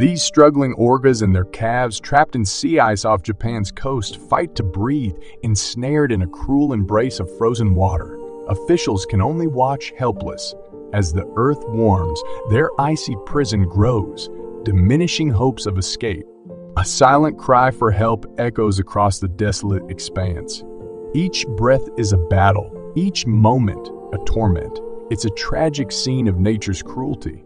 These struggling orcas and their calves, trapped in sea ice off Japan's coast, fight to breathe, ensnared in a cruel embrace of frozen water. Officials can only watch helpless. As the earth warms, their icy prison grows, diminishing hopes of escape. A silent cry for help echoes across the desolate expanse. Each breath is a battle, each moment a torment. It's a tragic scene of nature's cruelty.